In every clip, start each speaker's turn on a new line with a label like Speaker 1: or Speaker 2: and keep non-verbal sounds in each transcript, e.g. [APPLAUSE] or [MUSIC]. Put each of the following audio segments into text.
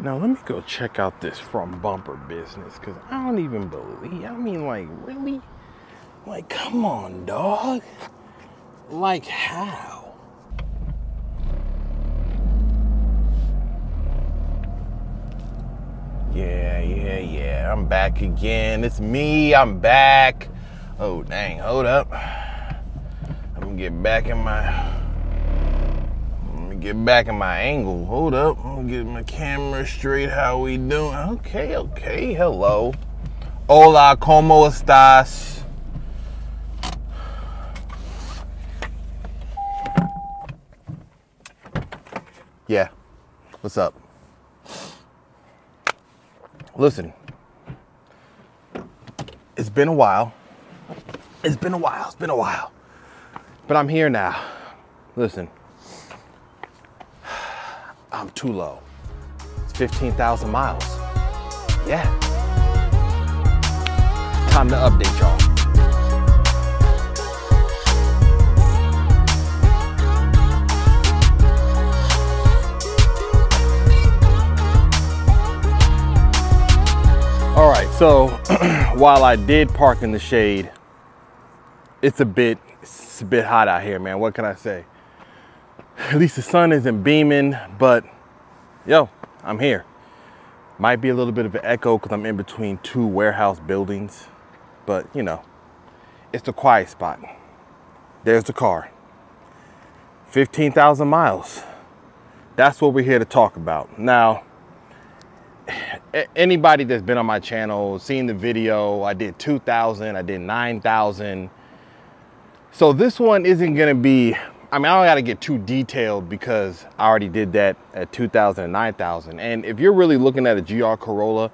Speaker 1: Now let me go check out this front bumper business because I don't even believe. I mean, like, really? Like, come on, dog. Like, how? Yeah, yeah, yeah. I'm back again. It's me. I'm back. Oh, dang. Hold up. I'm gonna get back in my get back in my angle. Hold up. I'm gonna get my camera straight. How we doing? Okay, okay. Hello. Hola, ¿cómo estás? Yeah. What's up? Listen. It's been a while. It's been a while. It's been a while. But I'm here now. Listen. I'm too low. It's 15,000 miles. Yeah. Time to update y'all. All right, so [CLEARS THROAT] while I did park in the shade, it's a bit, it's a bit hot out here, man. What can I say? At least the sun isn't beaming, but yo, I'm here. Might be a little bit of an echo because I'm in between two warehouse buildings, but you know, it's the quiet spot. There's the car. 15,000 miles. That's what we're here to talk about. Now, anybody that's been on my channel, seen the video, I did 2,000, I did 9,000. So this one isn't gonna be I mean, I don't gotta get too detailed because I already did that at 2000 and 9000. And if you're really looking at a GR Corolla,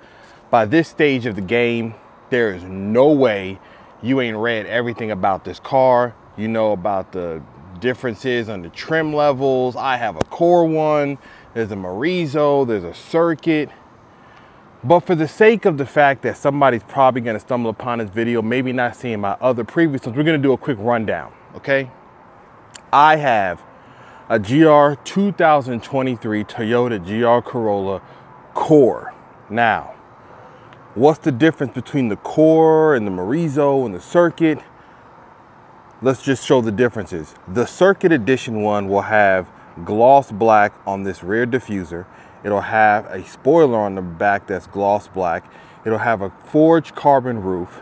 Speaker 1: by this stage of the game, there is no way you ain't read everything about this car. You know about the differences on the trim levels. I have a core one, there's a Morizo, there's a circuit. But for the sake of the fact that somebody's probably gonna stumble upon this video, maybe not seeing my other previous ones, we're gonna do a quick rundown, okay? I have a GR 2023 Toyota GR Corolla Core. Now, what's the difference between the Core and the Morizo and the Circuit? Let's just show the differences. The Circuit Edition one will have gloss black on this rear diffuser. It'll have a spoiler on the back that's gloss black. It'll have a forged carbon roof.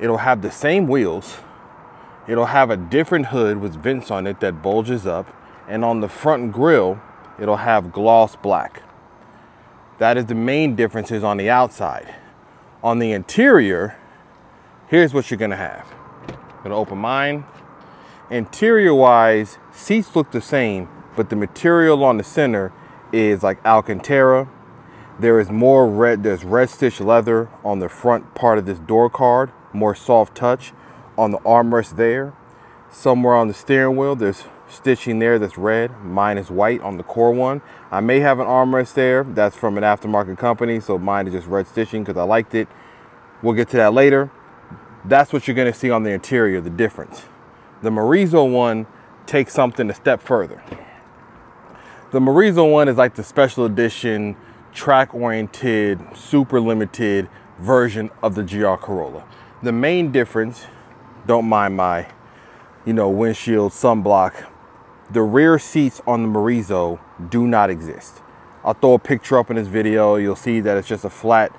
Speaker 1: It'll have the same wheels, It'll have a different hood with vents on it that bulges up. And on the front grille, it'll have gloss black. That is the main differences on the outside. On the interior, here's what you're gonna have. gonna open mine. Interior wise, seats look the same, but the material on the center is like Alcantara. There is more red, there's red stitch leather on the front part of this door card, more soft touch on the armrest there. Somewhere on the steering wheel, there's stitching there that's red. Mine is white on the core one. I may have an armrest there. That's from an aftermarket company, so mine is just red stitching because I liked it. We'll get to that later. That's what you're gonna see on the interior, the difference. The Morizo one takes something a step further. The Morizo one is like the special edition, track-oriented, super limited version of the GR Corolla. The main difference don't mind my, you know, windshield sunblock. The rear seats on the Morizo do not exist. I'll throw a picture up in this video. You'll see that it's just a flat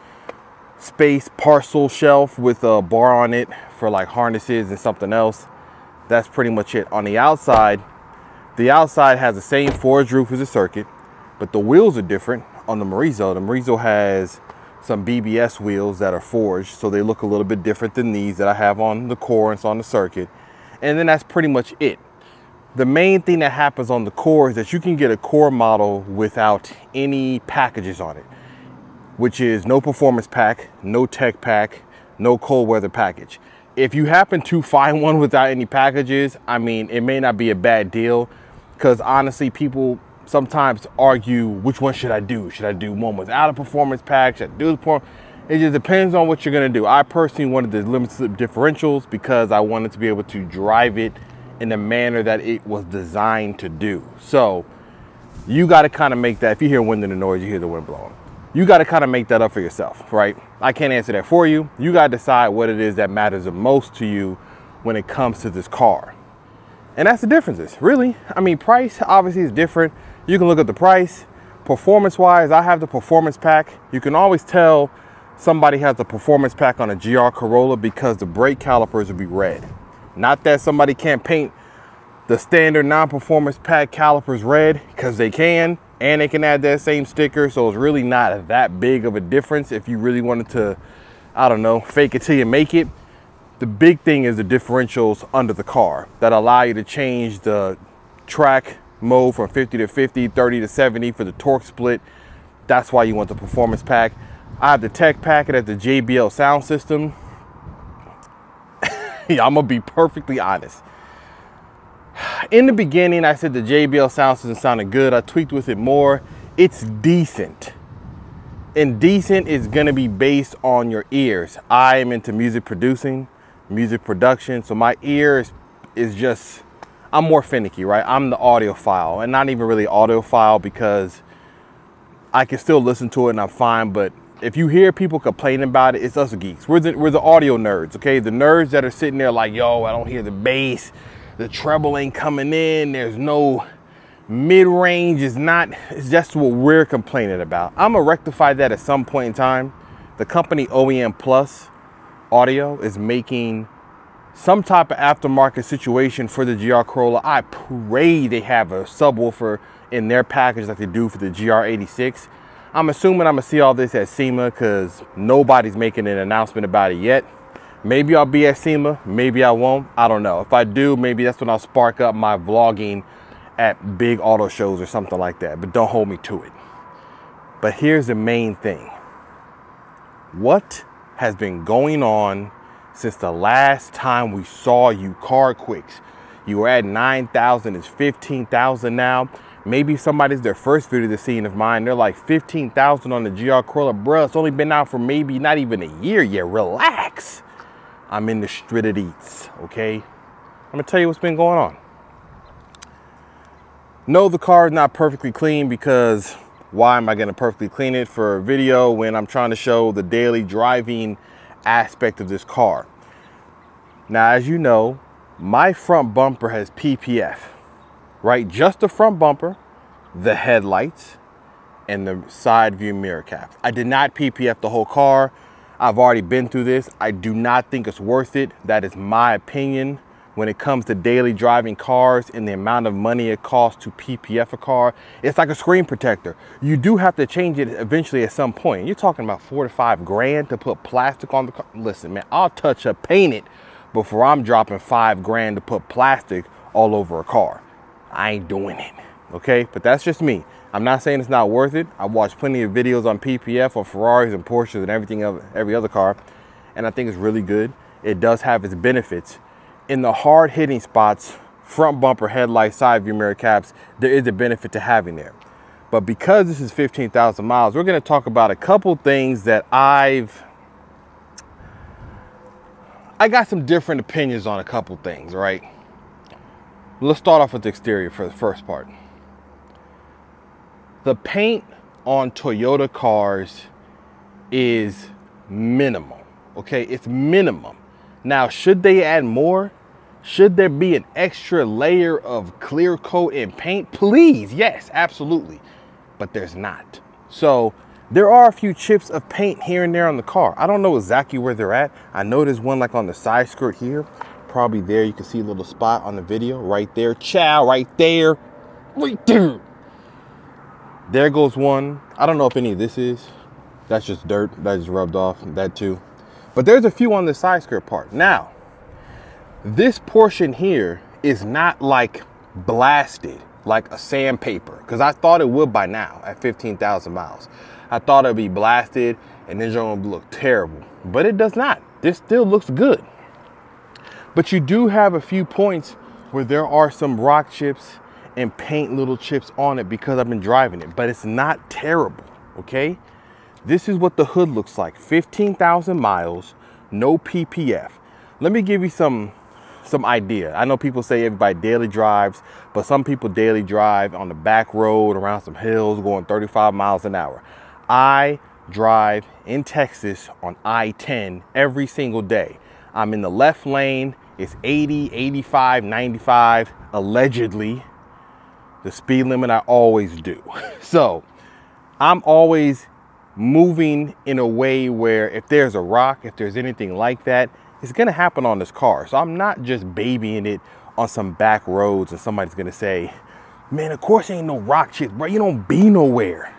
Speaker 1: space parcel shelf with a bar on it for like harnesses and something else. That's pretty much it. On the outside, the outside has the same forged roof as the circuit, but the wheels are different on the Morizo. The Morizo has some BBS wheels that are forged, so they look a little bit different than these that I have on the core and on the circuit. And then that's pretty much it. The main thing that happens on the core is that you can get a core model without any packages on it, which is no performance pack, no tech pack, no cold weather package. If you happen to find [LAUGHS] one without any packages, I mean, it may not be a bad deal because honestly, people sometimes argue which one should I do? Should I do one without a performance pack? Should I do the performance? It just depends on what you're gonna do. I personally wanted the limited slip differentials because I wanted to be able to drive it in the manner that it was designed to do. So you got to kind of make that. If you hear wind in the noise, you hear the wind blowing. You got to kind of make that up for yourself, right? I can't answer that for you. You got to decide what it is that matters the most to you when it comes to this car. And that's the differences, really. I mean, price obviously is different. You can look at the price. Performance wise, I have the performance pack. You can always tell somebody has the performance pack on a GR Corolla because the brake calipers will be red. Not that somebody can't paint the standard non-performance pack calipers red because they can and they can add that same sticker so it's really not that big of a difference if you really wanted to i don't know fake it till you make it the big thing is the differentials under the car that allow you to change the track mode from 50 to 50 30 to 70 for the torque split that's why you want the performance pack i have the tech packet at the jbl sound system [LAUGHS] yeah, i'm gonna be perfectly honest in the beginning, I said the JBL sound system sounded good. I tweaked with it more. It's decent. And decent is gonna be based on your ears. I am into music producing, music production. So my ears is just, I'm more finicky, right? I'm the audiophile and not even really audiophile because I can still listen to it and I'm fine. But if you hear people complaining about it, it's us geeks. We're the, we're the audio nerds, okay? The nerds that are sitting there like, yo, I don't hear the bass the treble ain't coming in. There's no mid-range is not, it's just what we're complaining about. I'm gonna rectify that at some point in time. The company OEM Plus Audio is making some type of aftermarket situation for the GR Corolla. I pray they have a subwoofer in their package like they do for the GR86. I'm assuming I'm gonna see all this at SEMA because nobody's making an announcement about it yet. Maybe I'll be at SEMA, maybe I won't. I don't know. If I do, maybe that's when I'll spark up my vlogging at big auto shows or something like that. But don't hold me to it. But here's the main thing. What has been going on since the last time we saw you car quicks? You were at 9,000, it's 15,000 now. Maybe somebody's their first video they're seeing of mine. They're like 15,000 on the GR Corolla. Bruh, it's only been out for maybe not even a year yet. Relax. I'm in the street eats, okay? I'm gonna tell you what's been going on. No, the car is not perfectly clean because why am I gonna perfectly clean it for a video when I'm trying to show the daily driving aspect of this car? Now, as you know, my front bumper has PPF, right? Just the front bumper, the headlights, and the side view mirror caps. I did not PPF the whole car. I've already been through this. I do not think it's worth it. That is my opinion when it comes to daily driving cars and the amount of money it costs to PPF a car. It's like a screen protector. You do have to change it eventually at some point. You're talking about four to five grand to put plastic on the car. Listen, man, I'll touch up paint it before I'm dropping five grand to put plastic all over a car. I ain't doing it, okay? But that's just me. I'm not saying it's not worth it. I've watched plenty of videos on PPF on Ferraris and Porsches and everything of every other car, and I think it's really good. It does have its benefits. In the hard hitting spots, front bumper, headlight, side view mirror caps, there is a benefit to having there. But because this is 15,000 miles, we're gonna talk about a couple things that I've I got some different opinions on a couple things, right? Let's start off with the exterior for the first part the paint on Toyota cars is minimal. Okay, it's minimum. Now, should they add more? Should there be an extra layer of clear coat and paint? Please, yes, absolutely. But there's not. So there are a few chips of paint here and there on the car. I don't know exactly where they're at. I know there's one like on the side skirt here. Probably there. You can see a little spot on the video right there. Chow, right there. Right there. There goes one. I don't know if any of this is. That's just dirt that just rubbed off, that too. But there's a few on the side skirt part. Now, this portion here is not like blasted like a sandpaper because I thought it would by now at 15,000 miles. I thought it'd be blasted and then going to look terrible, but it does not. This still looks good. But you do have a few points where there are some rock chips and paint little chips on it because I've been driving it, but it's not terrible, okay? This is what the hood looks like, 15,000 miles, no PPF. Let me give you some, some idea. I know people say everybody daily drives, but some people daily drive on the back road around some hills going 35 miles an hour. I drive in Texas on I-10 every single day. I'm in the left lane. It's 80, 85, 95, allegedly. The speed limit I always do. [LAUGHS] So I'm always moving in a way where if there's a rock, if there's anything like that, it's gonna happen on this car. So I'm not just babying it on some back roads and somebody's gonna say, man, of course ain't no rock shit, bro. You don't be nowhere.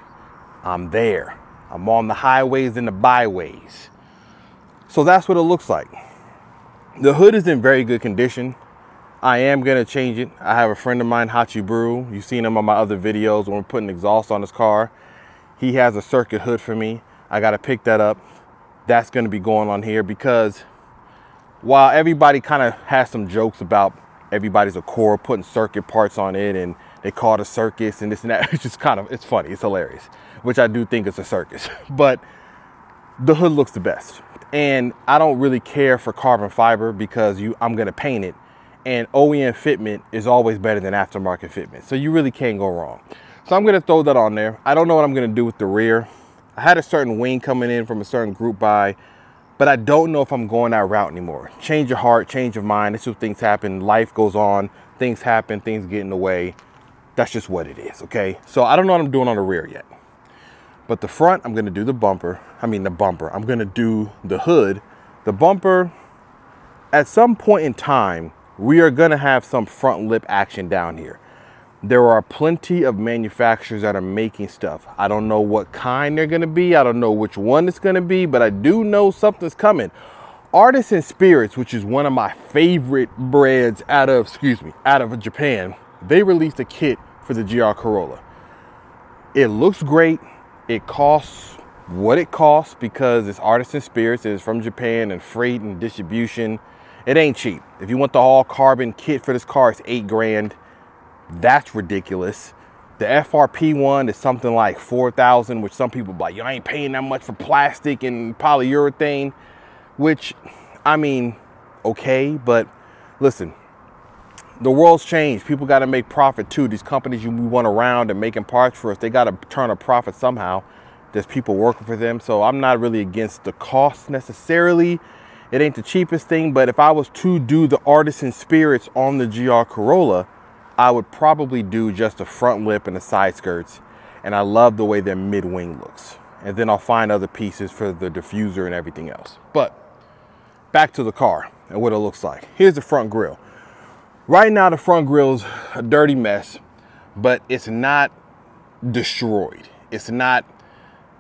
Speaker 1: I'm there. I'm on the highways and the byways. So that's what it looks like. The hood is in very good condition. I am gonna change it. I have a friend of mine, Hachi Brew. You've seen him on my other videos when we're putting exhaust on his car. He has a circuit hood for me. I gotta pick that up. That's gonna be going on here because while everybody kind of has some jokes about everybody's a core putting circuit parts on it and they call it a circus and this and that, [LAUGHS] it's just kind of, it's funny, it's hilarious, which I do think is a circus. [LAUGHS] But the hood looks the best. And I don't really care for carbon fiber because you I'm gonna paint it. And OEM fitment is always better than aftermarket fitment. So you really can't go wrong. So I'm gonna throw that on there. I don't know what I'm gonna do with the rear. I had a certain wing coming in from a certain group buy but I don't know if I'm going that route anymore. Change of heart, change of mind. That's what things happen. Life goes on. Things happen. Things get in the way. That's just what it is, okay? So I don't know what I'm doing on the rear yet. But the front, I'm gonna do the bumper. I mean the bumper. I'm gonna do the hood. The bumper, at some point in time, we are gonna have some front lip action down here. There are plenty of manufacturers that are making stuff. I don't know what kind they're gonna be. I don't know which one it's gonna be, but I do know something's coming. Artisan Spirits, which is one of my favorite brands out of, excuse me, out of Japan, they released a kit for the GR Corolla. It looks great. It costs what it costs because it's Artisan Spirits. It's from Japan and freight and distribution. It ain't cheap. If you want the all carbon kit for this car, it's eight grand. That's ridiculous. The FRP one is something like 4,000, which some people like, you ain't paying that much for plastic and polyurethane, which, I mean, okay, but listen, the world's changed. People got to make profit too. These companies you want around and making parts for us, they got to turn a profit somehow. There's people working for them. So I'm not really against the cost necessarily. It ain't the cheapest thing, but if I was to do the artisan spirits on the GR Corolla, I would probably do just a front lip and the side skirts. And I love the way their mid wing looks. And then I'll find other pieces for the diffuser and everything else. But back to the car and what it looks like. Here's the front grille. Right now, the front grille's a dirty mess, but it's not destroyed. It's not,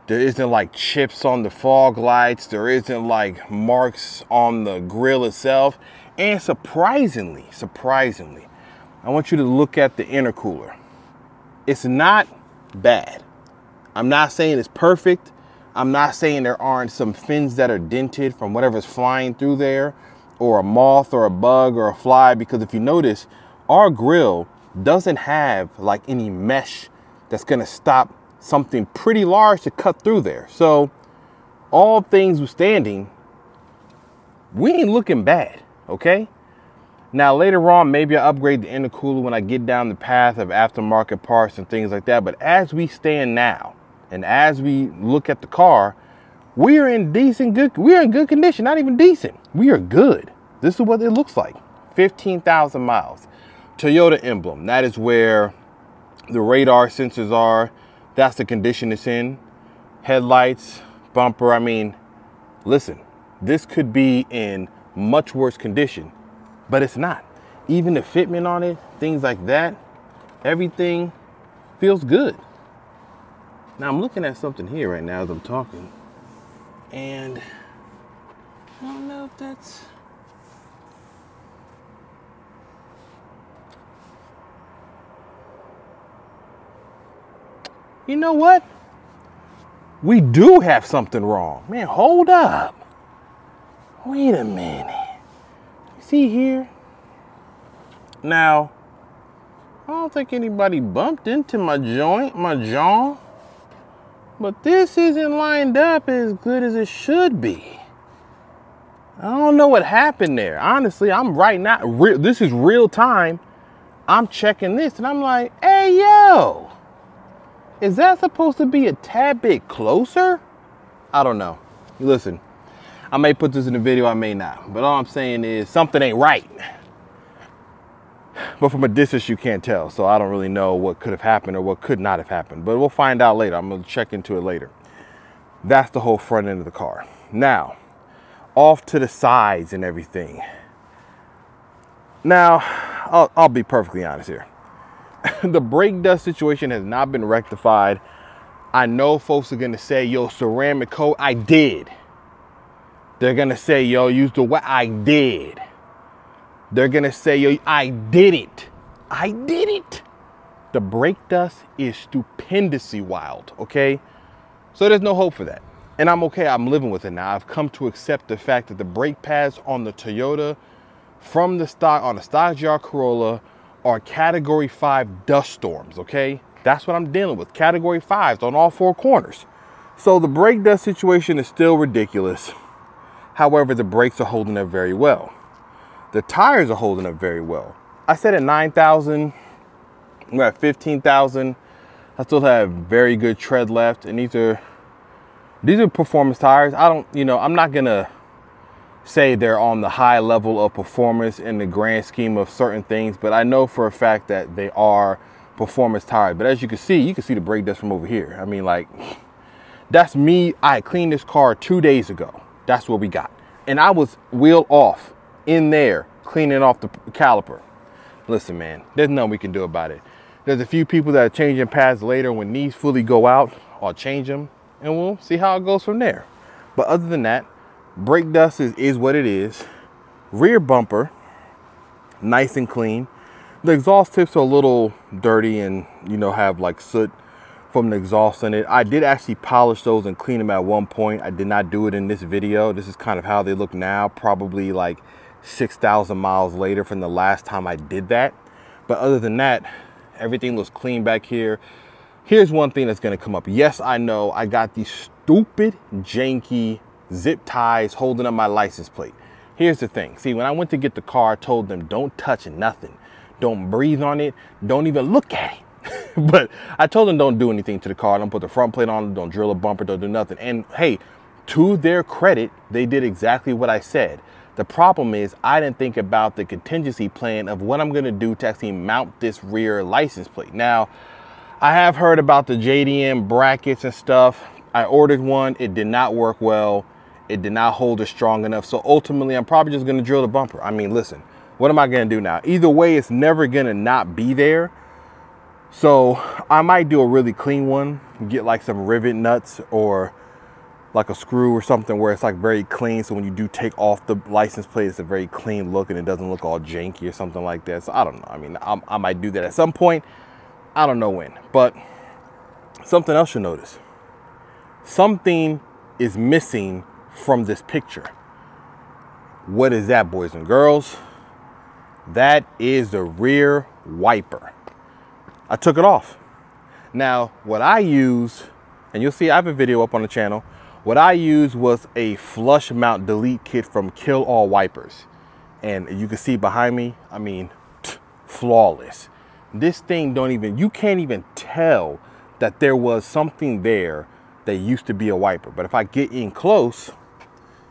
Speaker 1: there isn't like chips on the fog lights. There isn't like marks on the grill itself. And surprisingly, surprisingly, I want you to look at the intercooler. It's not bad. I'm not saying it's perfect. I'm not saying there aren't some fins that are dented from whatever's flying through there or a moth or a bug or a fly because if you notice, our grill doesn't have like any mesh that's gonna stop something pretty large to cut through there. So all things withstanding, we ain't looking bad, okay? Now later on, maybe I upgrade the intercooler when I get down the path of aftermarket parts and things like that. But as we stand now, and as we look at the car, we are in decent good. We are in good condition. Not even decent. We are good. This is what it looks like. 15,000 miles. Toyota emblem. That is where the radar sensors are. That's the condition it's in. Headlights, bumper. I mean, listen, this could be in much worse condition but it's not. Even the fitment on it, things like that, everything feels good. Now I'm looking at something here right now as I'm talking, and I don't know if that's. You know what? We do have something wrong. Man, hold up. Wait a minute. See here? Now, I don't think anybody bumped into my joint, my jaw. But this isn't lined up as good as it should be. I don't know what happened there. Honestly, I'm right now, re- this is real time. I'm checking this and I'm like, hey, yo, is that supposed to be a tad bit closer? I don't know. Listen, I may put this in the video, I may not. But all I'm saying is something ain't right. But from a distance, you can't tell. So I don't really know what could have happened or what could not have happened. But we'll find out later. I'm going to check into it later. That's the whole front end of the car. Now, off to the sides and everything. Now, I'll, I'll be perfectly honest here. [LAUGHS] the brake dust situation has not been rectified. I know folks are going to say, yo, ceramic coat. I did. They're to say, yo, use the what? I did. They're to say, yo, I did it. I did it. The brake dust is stupendously wild, okay? So there's no hope for that. And I'm okay, I'm living with it now. I've come to accept the fact that the brake pads on the Toyota from the stock, on the stock GR Corolla, are category five dust storms, okay? That's what I'm dealing with, category fives on all four corners. So the brake dust situation is still ridiculous. However, the brakes are holding up very well. The tires are holding up very well. I said at 9,000, we're at 15,000. I still have very good tread left. And these are, these are performance tires. I don't, you know, I'm not gonna say they're on the high level of performance in the grand scheme of certain things, but I know for a fact that they are performance tires. But as you can see, you can see the brake dust from over here. I mean, like, that's me. I cleaned this car two days ago. That's what we got. And I was wheel off in there cleaning off the caliper. Listen, man, there's nothing we can do about it. There's a few people that are changing pads later when these fully go out. I'll change them and we'll see how it goes from there. But other than that, brake dust is, is what it is. Rear bumper, nice and clean. The exhaust tips are a little dirty and, you know, have like soot from the exhaust in it. I did actually polish those and clean them at one point. I did not do it in this video. This is kind of how they look now, probably like 6,000 miles later from the last time I did that. But other than that, everything looks clean back here. Here's one thing that's gonna come up. Yes, I know I got these stupid, janky zip ties holding up my license plate. Here's the thing. See, when I went to get the car, I told them don't touch nothing. Don't breathe on it. Don't even look at it. [LAUGHS] but I told them don't do anything to the car. Don't put the front plate on. Don't drill a bumper. Don't do nothing. And hey, to their credit, they did exactly what I said. The problem is I didn't think about the contingency plan of what I'm going to do to actually mount this rear license plate. Now, I have heard about the JDM brackets and stuff. I ordered one. It did not work well. It did not hold it strong enough. So ultimately, I'm probably just going to drill the bumper. I mean, listen, what am I going to do now? Either way, it's never going to not be there. So I might do a really clean one, get like some rivet nuts or like a screw or something where it's like very clean. So when you do take off the license plate, it's a very clean look and it doesn't look all janky or something like that. So I don't know. I mean, I, I might do that at some point. I don't know when, but something else you'll notice. Something is missing from this picture. What is that, boys and girls? That is the rear wiper. I took it off. Now, what I use, and you'll see I have a video up on the channel, what I used was a flush mount delete kit from Kill All Wipers. And you can see behind me, I mean, [TSK] flawless. This thing don't even, you can't even tell that there was something there that used to be a wiper. But if I get in close,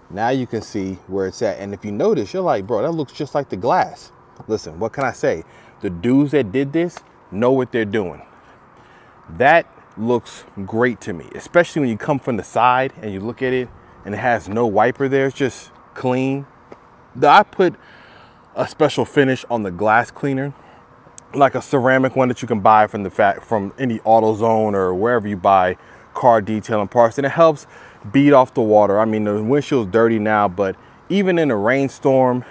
Speaker 1: now you can see where it's at. And if you notice, you're like, bro, that looks just like the glass. Listen, what can I say? The dudes that did this, know what they're doing. That looks great to me, especially when you come from the side and you look at it and it has no wiper there. It's just clean. I put a special finish on the glass cleaner, like a ceramic one that you can buy from the fact from any AutoZone or wherever you buy car detailing parts, and it helps beat off the water. I mean, the windshield's dirty now, but even in a rainstorm,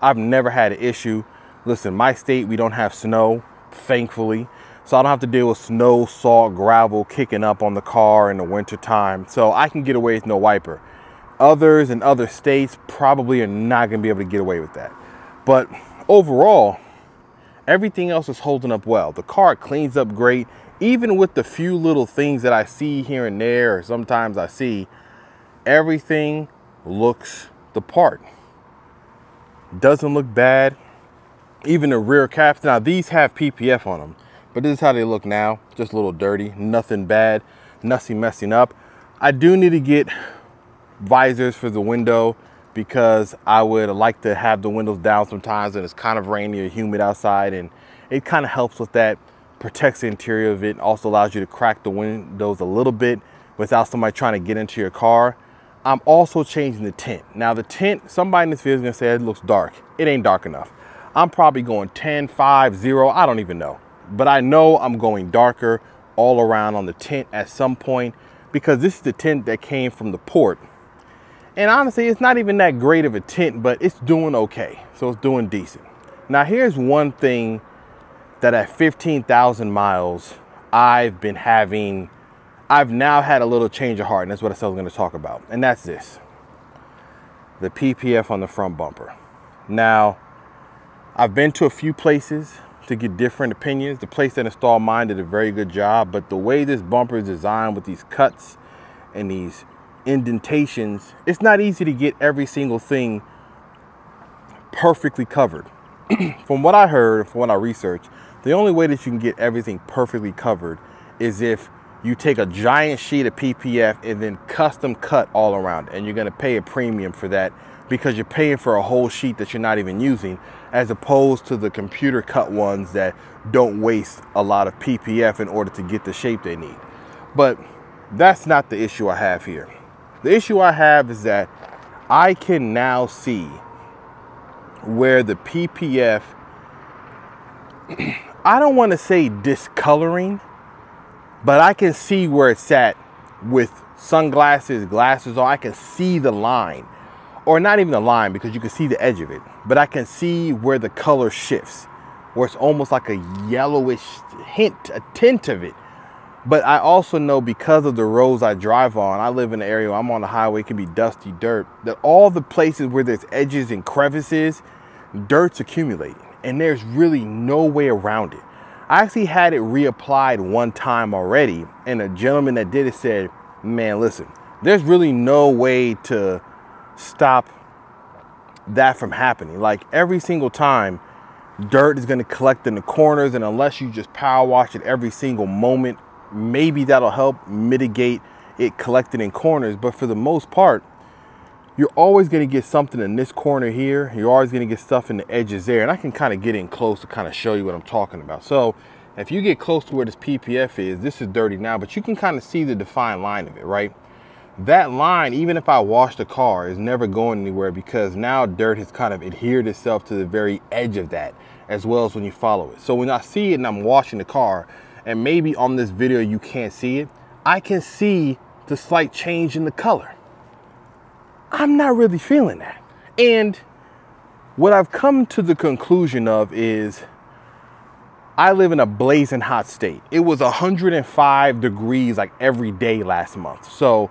Speaker 1: I've never had an issue. Listen, my state, we don't have snow thankfully. So I don't have to deal with snow, salt, gravel kicking up on the car in the winter time. So I can get away with no wiper. Others in other states probably are not going to be able to get away with that. But overall, everything else is holding up well. The car cleans up great. Even with the few little things that I see here and there, or sometimes I see, everything looks the part. Doesn't look bad. Even the rear caps. Now these have PPF on them, but this is how they look now. Just a little dirty, nothing bad, nothing messing up. I do need to get visors for the window because I would like to have the windows down sometimes and it's kind of rainy or humid outside and it kind of helps with that protects the interior of it and also allows you to crack the windows a little bit without somebody trying to get into your car I'm also changing the tint now the tint somebody in this video is gonna say it looks dark it ain't dark enough I'm probably going 10 5 0 I don't even know but I know I'm going darker all around on the tint at some point because this is the tint that came from the port and honestly, it's not even that great of a tint, but it's doing okay. So it's doing decent. Now, here's one thing that at 15,000 miles, I've been having, I've now had a little change of heart, and that's what I was going to talk about. And that's this the PPF on the front bumper. Now, I've been to a few places to get different opinions. The place that installed mine did a very good job, but the way this bumper is designed with these cuts and these indentations, it's not easy to get every single thing perfectly covered. [CLEARS THROAT] from what I heard, from what I researched, the only way that you can get everything perfectly covered is if you take a giant sheet of PPF and then custom cut all around. And you're gonna pay a premium for that because you're paying for a whole sheet that you're not even using as opposed to the computer cut ones that don't waste a lot of PPF in order to get the shape they need. But that's not the issue I have here. The issue I have is that I can now see where the PPF, [CLEARS THROAT] I don't want to say discoloring, but I can see where it's at with sunglasses, glasses on. I can see the line, or not even the line because you can see the edge of it, but I can see where the color shifts, where it's almost like a yellowish hint, a tint of it but I also know because of the roads I drive on, I live in an area I'm on the highway, it can be dusty dirt, that all the places where there's edges and crevices, dirt's accumulating. And there's really no way around it. I actually had it reapplied one time already, and a gentleman that did it said, Man, listen, there's really no way to stop that from happening. Like every single time, dirt is going to collect in the corners, and unless you just power wash it every single moment maybe that'll help mitigate it collecting in corners. But for the most part, you're always going to get something in this corner here. You're always going to get stuff in the edges there. And I can kind of get in close to kind of show you what I'm talking about. So if you get close to where this PPF is, this is dirty now, but you can kind of see the defined line of it, right? That line, even if I wash the car, is never going anywhere because now dirt has kind of adhered itself to the very edge of that, as well as when you follow it. So when I see it and I'm washing the car, and maybe on this video you can't see it, I can see the slight change in the color. I'm not really feeling that. And what I've come to the conclusion of is I live in a blazing hot state. It was 105 degrees like every day last month. So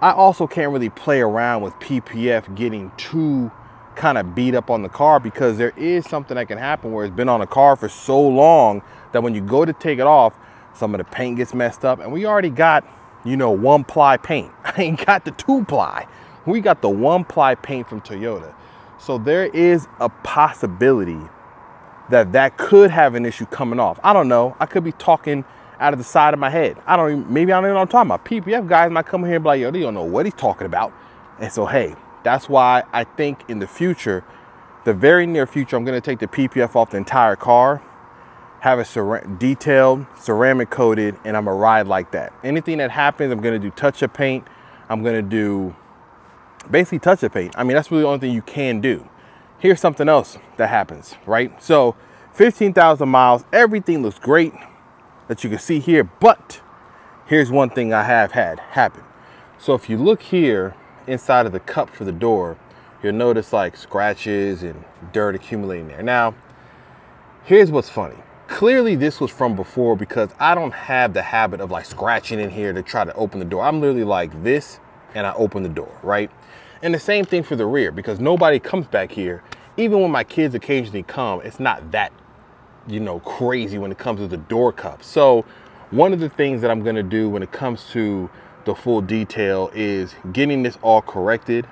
Speaker 1: I also can't really play around with PPF getting too kind of beat up on the car because there is something that can happen where it's been on a car for so long that when you go to take it off, some of the paint gets messed up. And we already got, you know, one ply paint. [LAUGHS] I ain't got the two ply. We got the one ply paint from Toyota. So there is a possibility that that could have an issue coming off. I don't know. I could be talking out of the side of my head. I don't even, maybe I don't even know what I'm talking about. PPF guys might come here and be like, yo, they don't know what he's talking about. And so, hey, that's why I think in the future, the very near future, I'm gonna take the PPF off the entire car have it detailed, ceramic coated, and I'm gonna ride like that. Anything that happens, I'm gonna do touch-up paint. I'm gonna do basically touch-up paint. I mean, that's really the only thing you can do. Here's something else that happens, right? So 15,000 miles, everything looks great that you can see here, but here's one thing I have had happen. So if you look here inside of the cup for the door, you'll notice like scratches and dirt accumulating there. Now, here's what's funny Clearly this was from before because I don't have the habit of like scratching in here to try to open the door. I'm literally like this and I open the door, right? And the same thing for the rear because nobody comes back here. Even when my kids occasionally come, it's not that, you know, crazy when it comes to the door cup. So one of the things that I'm gonna do when it comes to the full detail is getting this all corrected,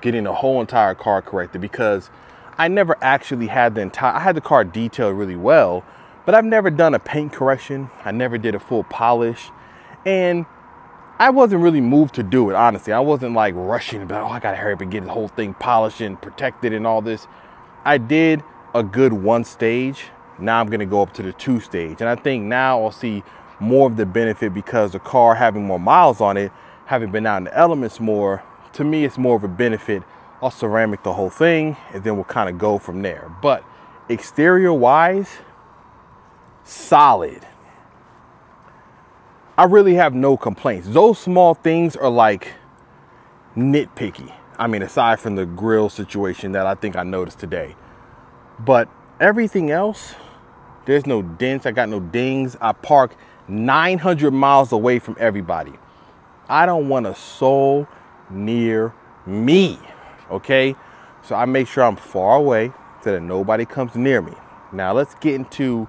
Speaker 1: getting the whole entire car corrected because I never actually had the entire, I had the car detailed really well, but I've never done a paint correction. I never did a full polish. And I wasn't really moved to do it, honestly. I wasn't like rushing about, oh, I gotta hurry up and get the whole thing polished and protected and all this. I did a good one stage. Now I'm gonna go up to the two stage. And I think now I'll see more of the benefit because the car having more miles on it, having been out in the elements more, to me, it's more of a benefit. I'll ceramic the whole thing and then we'll kind of go from there. But exterior wise, solid. I really have no complaints. Those small things are like nitpicky. I mean, aside from the grill situation that I think I noticed today. But everything else, there's no dents. I got no dings. I park 900 miles away from everybody. I don't want a soul near me. Okay. So I make sure I'm far away so that nobody comes near me. Now let's get into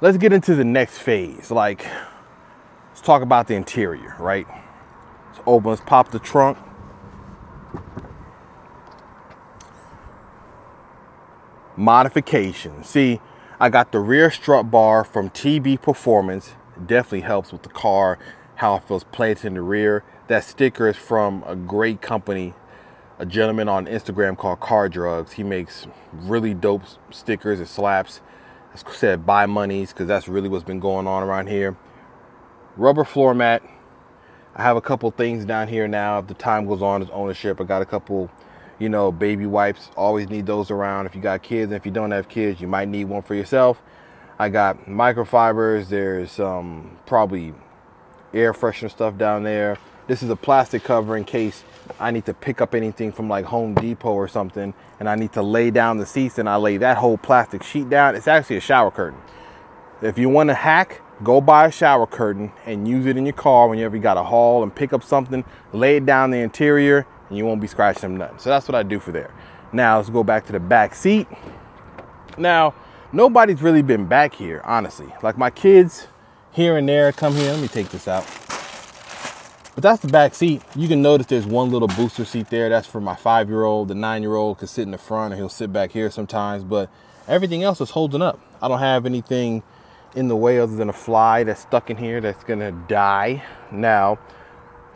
Speaker 1: let's get into the next phase. Like let's talk about the interior, right? Let's open, let's pop the trunk. Modification. See, I got the rear strut bar from TB Performance. Definitely helps with the car, how it feels planted in the rear. That sticker is from a great company, a gentleman on Instagram called Car Drugs. He makes really dope stickers and slaps. As I said, buy monies, because that's really what's been going on around here. Rubber floor mat. I have a couple things down here now. If the time goes on as ownership, I got a couple you know, baby wipes, always need those around. If you got kids, and if you don't have kids, you might need one for yourself. I got microfibers. There's um, probably air freshener stuff down there. This is a plastic cover in case I need to pick up anything from like Home Depot or something and I need to lay down the seats and I lay that whole plastic sheet down. It's actually a shower curtain. If you want to hack, go buy a shower curtain and use it in your car whenever you got a haul and pick up something, lay it down the interior and you won't be scratching them nothing. So that's what I do for there. Now let's go back to the back seat. Now, nobody's really been back here, honestly. Like my kids here and there come here. Let me take this out. But that's the back seat. You can notice there's one little booster seat there. That's for my five-year-old. The nine-year-old could sit in the front or he'll sit back here sometimes. But everything else is holding up. I don't have anything in the way other than a fly that's stuck in here that's gonna die. Now,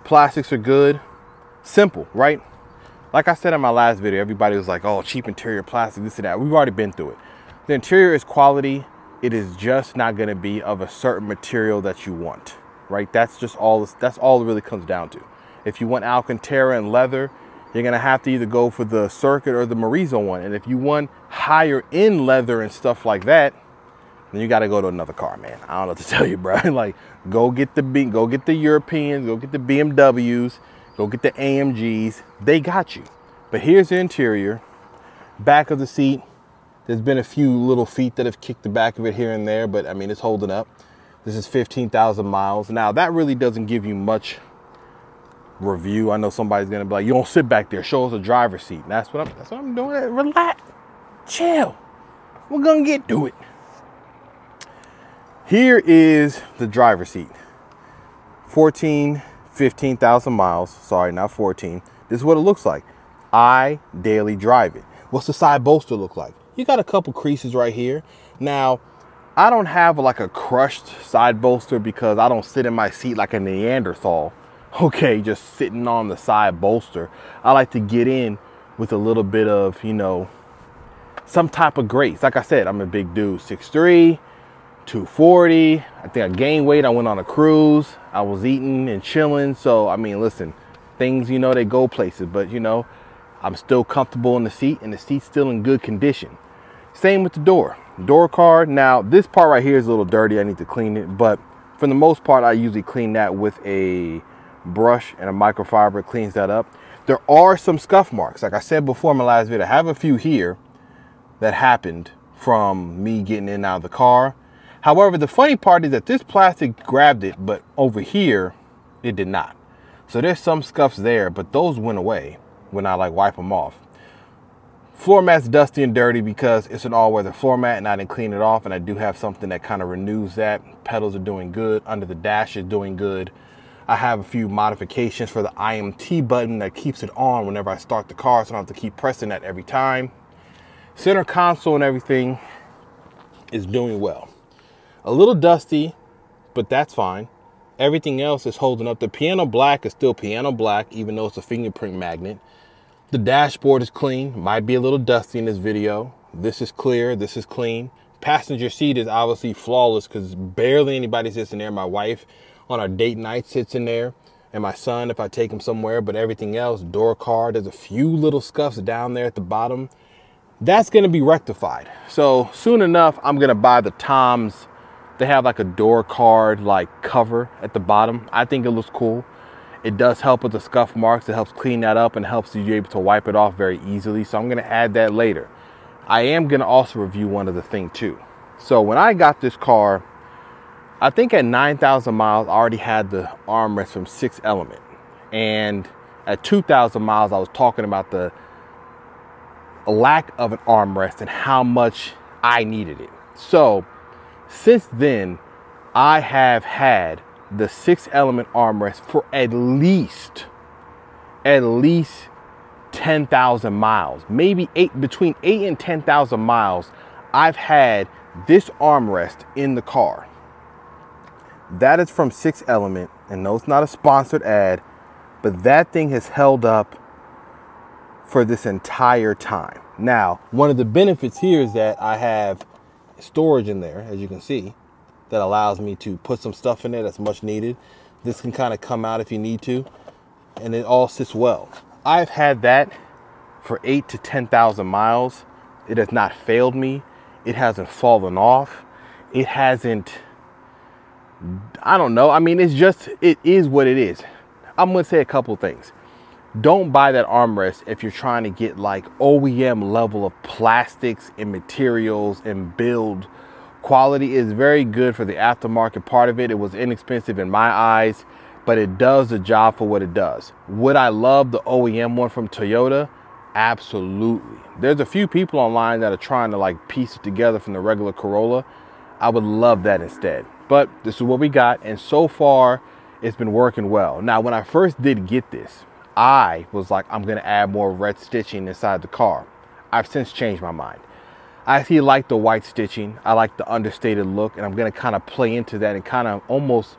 Speaker 1: plastics are good Simple, right? Like I said in my last video, everybody was like, oh, cheap interior plastic, this and that. We've already been through it. The interior is quality. It is just not gonna be of a certain material that you want, right? That's just all, that's all it really comes down to. If you want Alcantara and leather, you're gonna have to either go for the Circuit or the Morizo one. And if you want higher end leather and stuff like that, then you gotta go to another car, man. I don't know what to [LAUGHS] tell you, bro. [LAUGHS] like, go get the go get the Europeans, go get the BMWs, Go get the AMGs. They got you. But here's the interior. Back of the seat. There's been a few little feet that have kicked the back of it here and there, but I mean, it's holding up. This is 15,000 miles. Now, that really doesn't give you much review. I know somebody's gonna be like, you don't sit back there, show us a driver's seat. And that's what I'm that's what I'm doing. Relax. Chill. We're gonna get to it. Here is the driver's seat. 14 15,000 miles. Sorry, not 14. This is what it looks like. I daily drive it. What's the side bolster look like? You got a couple creases right here. Now, I don't have like a crushed side bolster because I don't sit in my seat like a Neanderthal. [LAUGHS] Okay, just sitting on the side bolster. I like to get in with a little bit of, you know, some type of grace. Like I said, I'm a big dude, 6'3", 240. I think I gained weight. I went on a cruise. I was eating and chilling. So, I mean, listen, things, you know, they go places, but you know, I'm still comfortable in the seat and the seat's still in good condition. Same with the door. Door card. Now, this part right here is a little dirty. I need to clean it, but for the most part, I usually clean that with a brush and a microfiber cleans that up. There are some scuff marks. Like I said before in my last video, I have a few here that happened from me getting in and out of the car However, the funny part is that this plastic grabbed it, but over here, it did not. So there's some scuffs there, but those went away when I like wipe them off. Floor mat's dusty and dirty because it's an all-weather floor mat and I didn't clean it off and I do have something that kind of renews that. Pedals are doing good. Under the dash is doing good. I have a few modifications for the IMT button that keeps it on whenever I start the car, so I don't have to keep pressing that every time. Center console and everything is doing well. A little dusty, but that's fine. Everything else is holding up. The piano black is still piano black, even though it's a fingerprint magnet. The dashboard is clean. Might be a little dusty in this video. This is clear. This is clean. Passenger seat is obviously flawless because barely anybody sits in there. My wife on our date night sits in there and my son if I take him somewhere, but everything else, door card, there's a few little scuffs down there at the bottom. That's gonna be rectified. So soon enough, I'm gonna buy the Toms. They have like a door card like cover at the bottom. I think it looks cool. It does help with the scuff marks. It helps clean that up and helps you able to wipe it off very easily. So I'm gonna add that later. I am gonna also review one other thing too. So when I got this car, I think at 9,000 miles, I already had the armrest from Six Element. And at 2,000 miles, I was talking about the lack of an armrest and how much I needed it. So since then, I have had the Six Element armrest for at least, at least 10,000 miles, maybe eight, between eight and 10,000 miles. I've had this armrest in the car. That is from Six Element, and no, it's not a sponsored ad, but that thing has held up for this entire time. Now, one of the benefits here is that I have storage in there, as you can see, that allows me to put some stuff in there that's much needed. This can kind of come out if you need to, and it all sits well. I've had that for eight to 10,000 miles. It has not failed me. It hasn't fallen off. It hasn't I don't know. I mean, it's just, it is what it is. I'm to say a couple things. Don't buy that armrest if you're trying to get like OEM level of plastics and materials and build quality is very good for the aftermarket part of it. It was inexpensive in my eyes, but it does the job for what it does. Would I love the OEM one from Toyota? Absolutely. There's a few people online that are trying to like piece it together from the regular Corolla. I would love that instead. But this is what we got. And so far, it's been working well. Now, when I first did get this, I was like, I'm to add more red stitching inside the car. I've since changed my mind. I actually like the white stitching. I like the understated look. And I'm to kind of play into that and kind of almost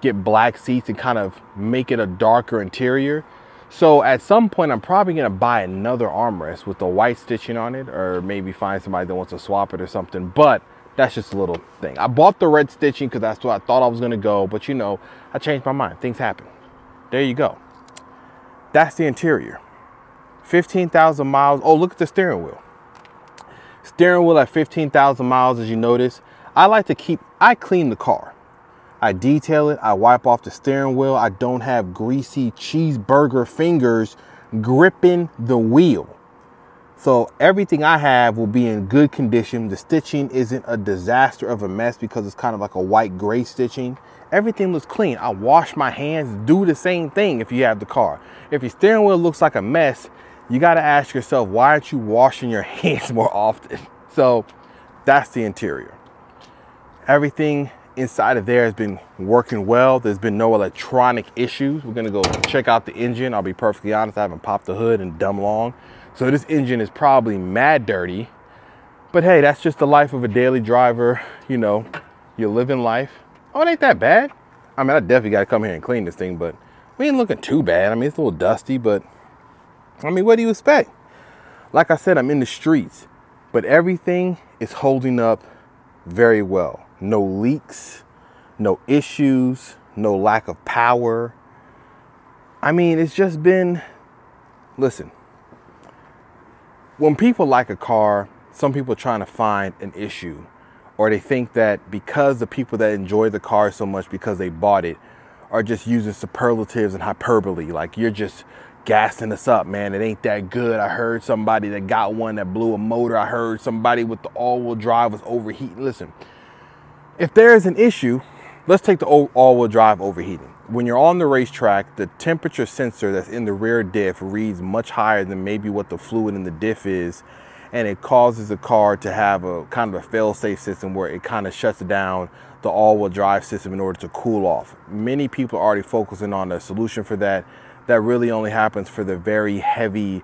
Speaker 1: get black seats and kind of make it a darker interior. So at some point, I'm probably to buy another armrest with the white stitching on it or maybe find somebody that wants to swap it or something. But that's just a little thing. I bought the red stitching because that's what I thought I was gonna go, but you know, I changed my mind. Things happen. There you go. That's the interior. 15,000 miles. Oh, look at the steering wheel. Steering wheel at 15,000 miles, as you notice. I like to keep, I clean the car. I detail it, I wipe off the steering wheel. I don't have greasy cheeseburger fingers gripping the wheel. So everything I have will be in good condition. The stitching isn't a disaster of a mess because it's kind of like a white gray stitching. Everything looks clean. I wash my hands, do the same thing if you have the car. If your steering wheel looks like a mess, you got to ask yourself, why aren't you washing your [LAUGHS] hands more often? So that's the interior. Everything inside of there has been working well. There's been no electronic issues. We're gonna go check out the engine. I'll be perfectly honest, I haven't popped the hood in dumb long. So this engine is probably mad dirty. But hey, that's just the life of a daily driver. You know, you're living life. Oh, it ain't that bad. I mean, I definitely got to come here and clean this thing, but we ain't looking too bad. I mean, it's a little dusty, but I mean, what do you expect? Like I said, I'm in the streets, but everything is holding up very well. No leaks, no issues, no lack of power. I mean, it's just been, listen, when people like a car, some people are trying to find an issue or they think that because the people that enjoy the car so much because they bought it are just using superlatives and hyperbole. Like you're just gassing us up, man. It ain't that good. I heard somebody that got one that blew a motor. I heard somebody with the all-wheel drive was overheating. Listen, if there is an issue, let's take the all-wheel drive overheating when you're on the racetrack, the temperature sensor that's in the rear diff reads much higher than maybe what the fluid in the diff is. And it causes the car to have a kind of a fail-safe system where it kind of shuts down the all-wheel drive system in order to cool off. Many people are already focusing on a solution for that. That really only happens for the very heavy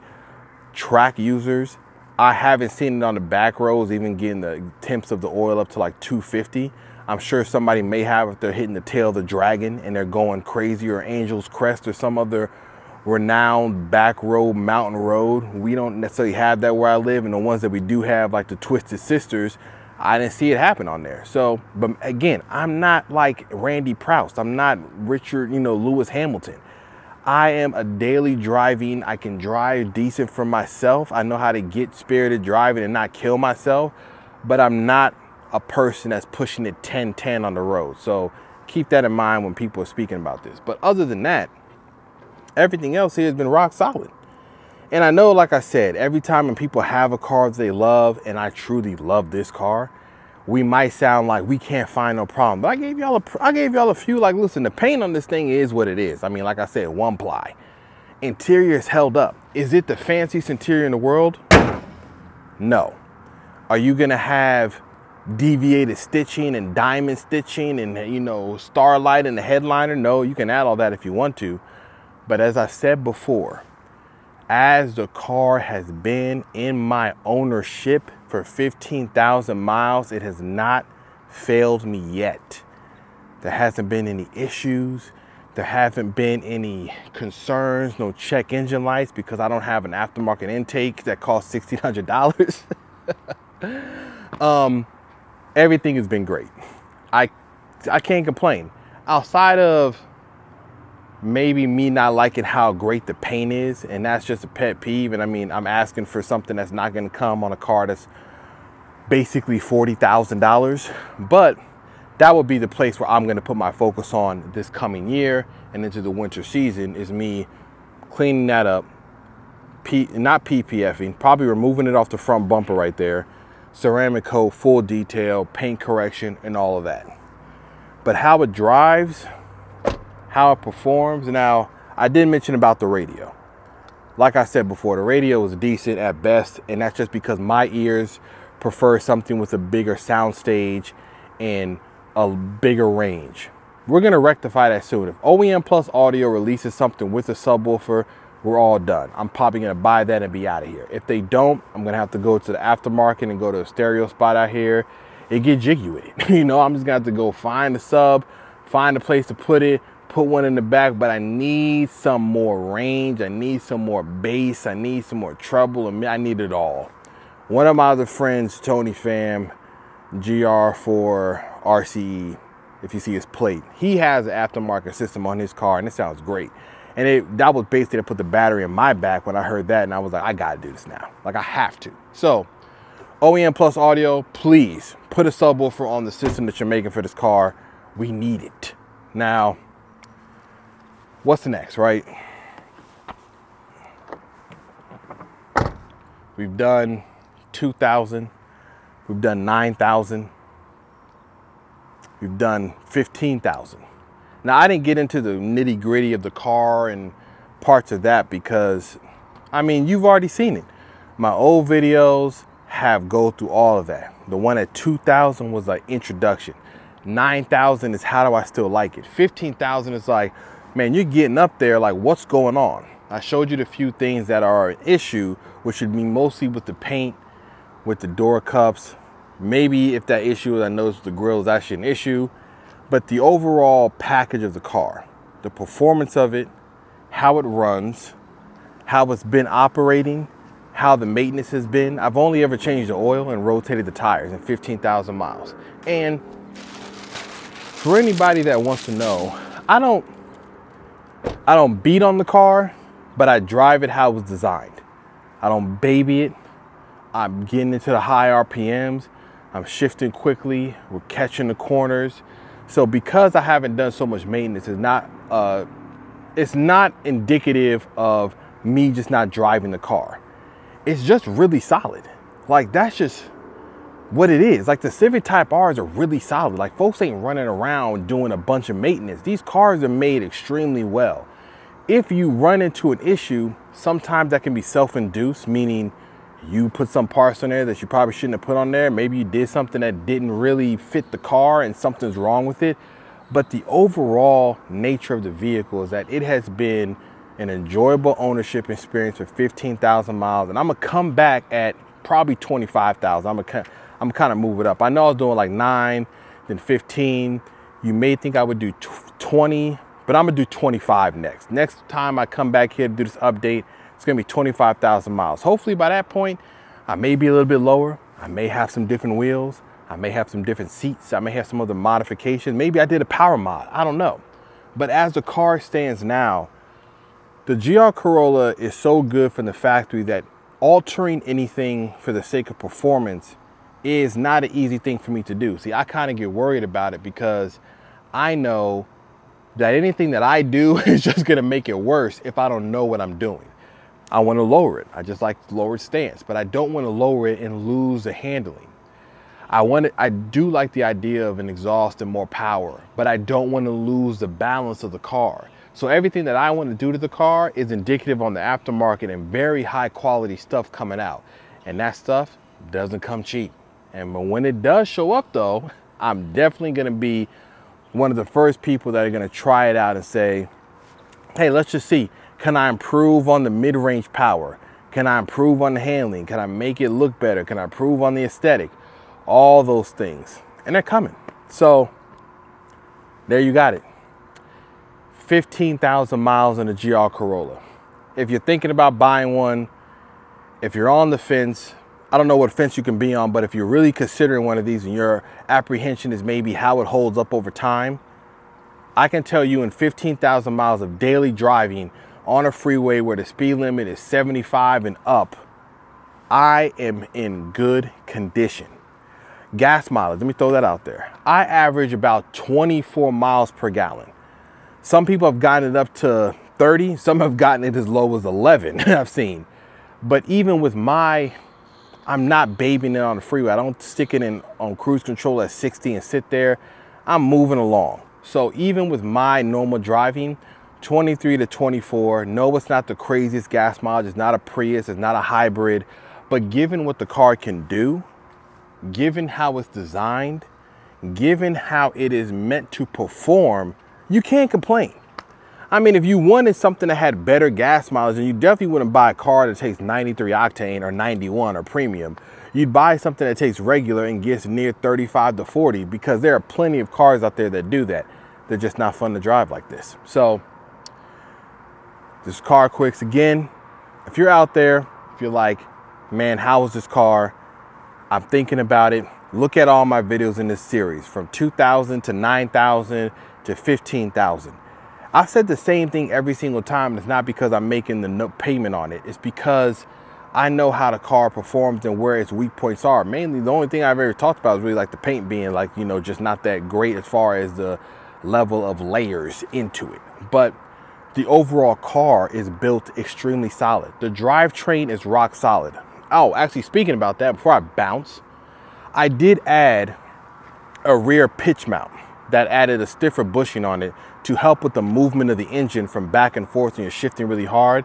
Speaker 1: track users. I haven't seen it on the back roads, even getting the temps of the oil up to like 250. I'm sure somebody may have if they're hitting the tail of the dragon and they're going crazy or Angel's Crest or some other renowned back road mountain road. We don't necessarily have that where I live and the ones that we do have like the Twisted Sisters, I didn't see it happen on there. So, but again, I'm not like Randy Pobst. I'm not Richard, you know, Lewis Hamilton. I am a daily driving. I can drive decent for myself. I know how to get spirited driving and not kill myself, but I'm not a person that's pushing it 10 10 on the road. So keep that in mind when people are speaking about this. But other than that, everything else here has been rock solid. And I know, like I said, every time when people have a car they love, and I truly love this car, we might sound like we can't find no problem. But I gave y'all a, I gave y'all a few. Like, listen, the paint on this thing is what it is. I mean, like I said, one ply. Interior is held up. Is it the fanciest interior in the world? No. Are you gonna have deviated stitching and diamond stitching and you know starlight in the headliner no you can add all that if you want to but as i said before as the car has been in my ownership for 15,000 miles it has not failed me yet there hasn't been any issues there haven't been any concerns no check engine lights because i don't have an aftermarket intake that costs $1600 [LAUGHS] um everything has been great. I I can't complain. Outside of maybe me not liking how great the paint is, and that's just a pet peeve. And I mean, I'm asking for something that's not going to come on a car that's basically forty thousand dollars, but that would be the place where I'm going to put my focus on this coming year and into the winter season. Is me cleaning that up, P, not PPFing, probably removing it off the front bumper right there ceramic coat, full detail, paint correction, and all of that. But how it drives, how it performs. Now, I did mention about the radio. Like I said before, the radio is decent at best, and that's just because my ears prefer something with a bigger sound stage and a bigger range. We're gonna rectify that soon. If OEM Plus Audio releases something with a subwoofer we're all done. I'm probably gonna buy that and be out of here. If they don't, I'm gonna have to go to the aftermarket and go to a stereo spot out here and get jiggy with it. [LAUGHS] you know, I'm just gonna have to go find a sub, find a place to put it, put one in the back, but I need some more range. I need some more bass. I need some more and I need it all. One of my other friends, Tony Fam, GR4 RCE, if you see his plate, he has an aftermarket system on his car, and it sounds great. And it, that was basically to put the battery in my back when I heard that. And I was like, I gotta do this now. Like I have to. So OEM Plus Audio, please put a subwoofer on the system that you're making for this car. We need it. Now, what's next, right? We've done 2,000. We've done 9,000. We've done 15,000. Now, I didn't get into the nitty gritty of the car and parts of that because, I mean, you've already seen it. My old videos have go through all of that. The one at 2000 was like introduction. 9,000 is how do I still like it? 15,000 is like, man, you're getting up there, like what's going on? I showed you the few things that are an issue, which would be mostly with the paint, with the door cups. Maybe if that issue, I noticed the grill is actually an issue but the overall package of the car, the performance of it, how it runs, how it's been operating, how the maintenance has been. I've only ever changed the oil and rotated the tires in 15,000 miles. And for anybody that wants to know, I don't I don't beat on the car, but I drive it how it was designed. I don't baby it. I'm getting into the high RPMs. I'm shifting quickly. We're catching the corners. So because I haven't done so much maintenance, it's not uh, it's not indicative of me just not driving the car. It's just really solid. Like that's just what it is. Like the Civic Type R's are really solid. Like folks ain't running around doing a bunch of maintenance. These cars are made extremely well. If you run into an issue, sometimes that can be self-induced, meaning you put some parts on there that you probably shouldn't have put on there. Maybe you did something that didn't really fit the car and something's wrong with it. But the overall nature of the vehicle is that it has been an enjoyable ownership experience for 15,000 miles. And I'm gonna come back at probably 25,000. I'm gonna, I'm kind of move it up. I know I was doing like nine, then 15. You may think I would do 20, but I'm gonna do 25 next. Next time I come back here to do this update, it's gonna be 25,000 miles. Hopefully by that point, I may be a little bit lower. I may have some different wheels. I may have some different seats. I may have some other modifications. Maybe I did a power mod. I don't know. But as the car stands now, the GR Corolla is so good from the factory that altering anything for the sake of performance is not an easy thing for me to do. See, I kind of get worried about it because I know that anything that I do [LAUGHS] is just gonna make it worse if I don't know what I'm doing. I wanna lower it. I just like lower stance, but I don't wanna lower it and lose the handling. I want it, I do like the idea of an exhaust and more power, but I don't wanna lose the balance of the car. So everything that I want to do to the car is indicative on the aftermarket and very high quality stuff coming out. And that stuff doesn't come cheap. And when it does show up though, I'm definitely going to be one of the first people that are going to try it out and say, hey, let's just see, can I improve on the mid-range power? Can I improve on the handling? Can I make it look better? Can I improve on the aesthetic? All those things. And they're coming. So there you got it. 15,000 miles in a GR Corolla. If you're thinking about buying one, if you're on the fence, I don't know what fence you can be on, but if you're really considering one of these and your apprehension is maybe how it holds up over time, I can tell you in 15,000 miles of daily driving on a freeway where the speed limit is 75 and up, I am in good condition. Gas mileage, let me throw that out there. I average about 24 miles per gallon. Some people have gotten it up to 30. Some have gotten it as low as 11, [LAUGHS] I've seen. But even with my, I'm not babying it on the freeway. I don't stick it in on cruise control at 60 and sit there. I'm moving along. So even with my normal driving, 23 to 24, no, it's not the craziest gas mileage. It's not a Prius, it's not a hybrid. But given what the car can do, given how it's designed, given how it is meant to perform, you can't complain. I mean, if you wanted something that had better gas mileage, and you definitely wouldn't buy a car that takes 93 octane or 91 or premium. You'd buy something that takes regular and gets near 35 to 40 because there are plenty of cars out there that do that. They're just not fun to drive like this. So, this car quicks again. If you're out there, if you're like, man, how is this car? I'm thinking about it. Look at all my videos in this series from 2000 to 9000 to 15,000. I said the same thing every single time. And It's not because I'm making the no payment on it. It's because I know how the car performs and where its weak points are. Mainly the only thing I've ever talked about is really like the paint being like, you know, just not that great as far as the level of layers into it. But the overall car is built extremely solid. The drivetrain is rock solid. Oh, actually speaking about that, before I bounce, I did add a rear pitch mount that added a stiffer bushing on it to help with the movement of the engine from back and forth when you're shifting really hard.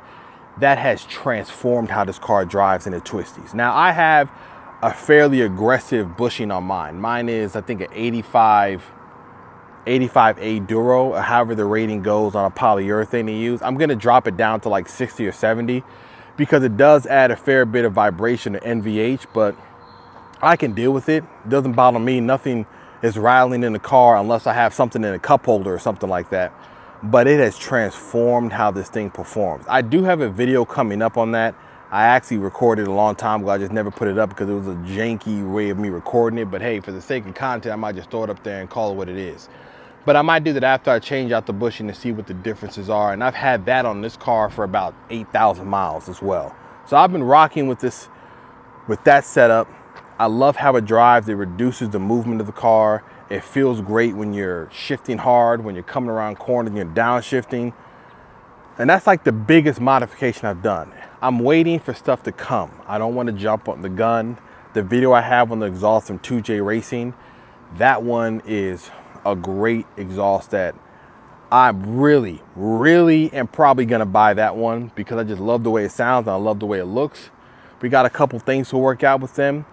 Speaker 1: That has transformed how this car drives in the twisties. Now I have a fairly aggressive bushing on mine. Mine is, I think, an 85, 85A Duro, or however the rating goes on a polyurethane they use. I'm gonna drop it down to like 60 or 70 because it does add a fair bit of vibration to NVH, but I can deal with it. it doesn't bother me. Nothing is rattling in the car unless I have something in a cup holder or something like that. But it has transformed how this thing performs. I do have a video coming up on that. I actually recorded a long time ago. I just never put it up because it was a janky way of me recording it. But hey, for the sake of content, I might just throw it up there and call it what it is. But I might do that after I change out the bushing to see what the differences are. And I've had that on this car for about 8,000 miles as well. So I've been rocking with this, with that setup I love how it drives. It reduces the movement of the car. It feels great when you're shifting hard, when you're coming around corners and you're downshifting. And that's like the biggest modification I've done. I'm waiting for stuff to come. I don't want to jump on the gun. The video I have on the exhaust from 2J Racing, that one is a great exhaust that I'm really, really am probably gonna buy that one because I just love the way it sounds and I love the way it looks. We got a couple things to work out with them.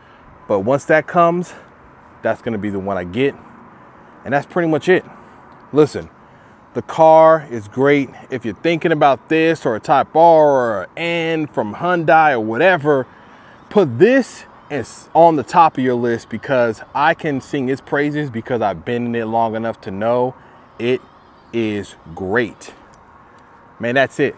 Speaker 1: But once that comes, that's gonna be the one I get. And that's pretty much it. Listen, the car is great. If you're thinking about this or a Type R or an N from Hyundai or whatever, put this as on the top of your list because I can sing its praises because I've been in it long enough to know it is great. Man, that's it.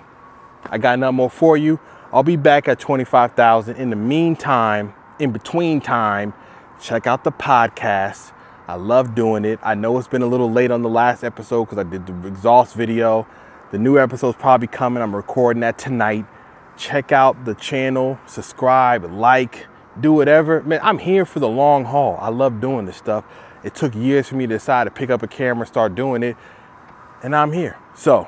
Speaker 1: I got nothing more for you. I'll be back at 25,000. In the meantime, in between time, check out the podcast. I love doing it. I know it's been a little late on the last episode because I did the exhaust video. The new episode's probably coming. I'm recording that tonight. Check out the channel, subscribe, like, do whatever. Man, I'm here for the long haul. I love doing this stuff. It took years for me to decide to pick up a camera, start doing it, and I'm here. So,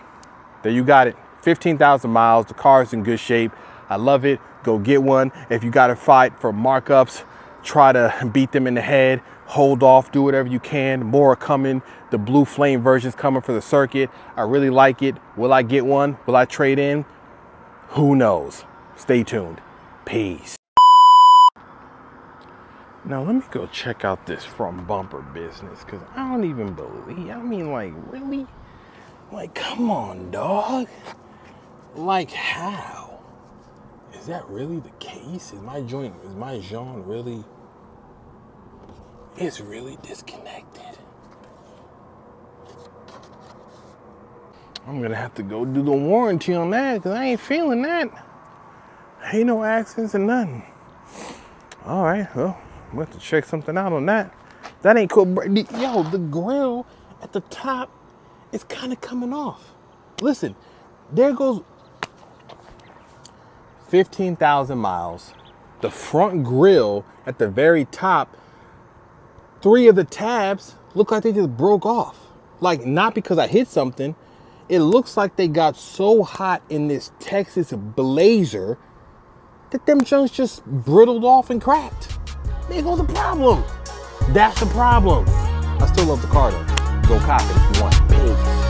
Speaker 1: there you got it. 15,000 miles. The car is in good shape. I love it. Go get one. If you got to fight for markups, try to [LAUGHS] beat them in the head. Hold off, do whatever you can. More are coming. The blue flame version's coming for the circuit. I really like it. Will I get one? Will I trade in? Who knows? Stay tuned. Peace. Now let me go check out this front bumper business because I don't even believe. I mean, like, really? Like, come on, dog. Like, how? Is that really the case? Is my joint, is my Jean really? It's really disconnected. I'm gonna have to go do the warranty on that because I ain't feeling that. Ain't no accidents or nothing. All right, well. We have to check something out on that. That ain't cool. Yo, the grill at the top is kind of coming off. Listen, there goes 15,000 miles. The front grill at the very top, three of the tabs look like they just broke off. Like, not because I hit something. It looks like they got so hot in this Texas blazer that them chunks just brittled off and cracked. There goes the problem. That's the problem. I still love the car though. Go cop it if you want. Peace.